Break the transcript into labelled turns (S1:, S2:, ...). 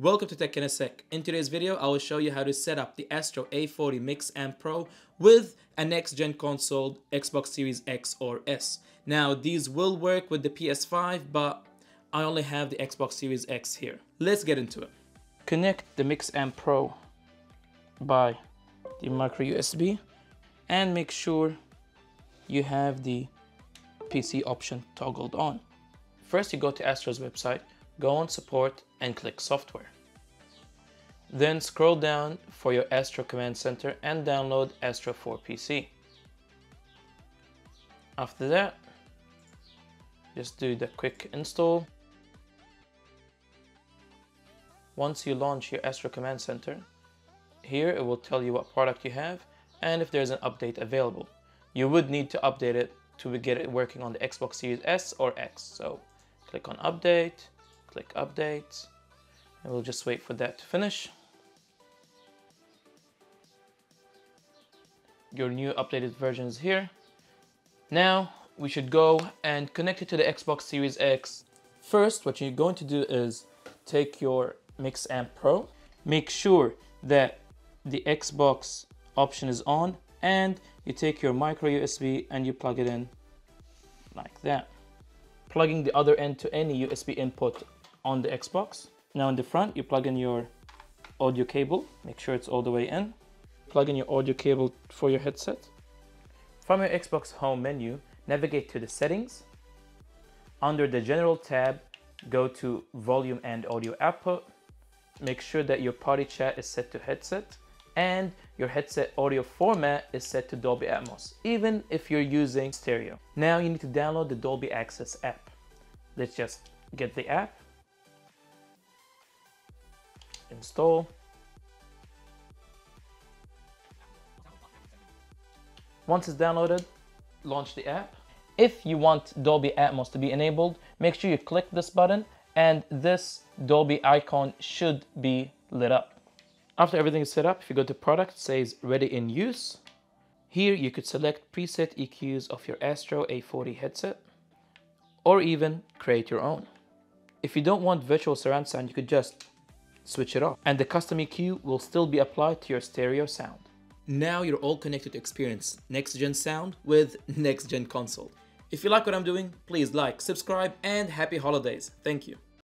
S1: Welcome to Tech in a Sec. In today's video, I will show you how to set up the Astro A40 Mix Amp Pro with a next-gen console, Xbox Series X or S. Now, these will work with the PS5, but I only have the Xbox Series X here. Let's get into it. Connect the Mix Amp Pro by the micro USB and make sure you have the PC option toggled on. First, you go to Astro's website, go on support and click software. Then scroll down for your Astro Command Center and download Astro for PC. After that, just do the quick install. Once you launch your Astro Command Center, here it will tell you what product you have and if there's an update available. You would need to update it to get it working on the Xbox Series S or X. So click on update, click update, and we'll just wait for that to finish. Your new updated version is here. Now we should go and connect it to the Xbox Series X. First, what you're going to do is take your Mix Amp Pro, make sure that the Xbox option is on and you take your micro USB and you plug it in like that. Plugging the other end to any USB input on the Xbox. Now in the front, you plug in your audio cable, make sure it's all the way in. Plug in your audio cable for your headset. From your Xbox home menu, navigate to the settings. Under the general tab, go to volume and audio output. Make sure that your party chat is set to headset and your headset audio format is set to Dolby Atmos, even if you're using stereo. Now you need to download the Dolby Access app. Let's just get the app, install, Once it's downloaded, launch the app. If you want Dolby Atmos to be enabled, make sure you click this button and this Dolby icon should be lit up. After everything is set up, if you go to product, says ready in use. Here you could select preset EQs of your Astro A40 headset or even create your own. If you don't want virtual surround sound, you could just switch it off and the custom EQ will still be applied to your stereo sound. Now you're all connected to experience next-gen sound with next-gen console. If you like what I'm doing, please like, subscribe, and happy holidays. Thank you.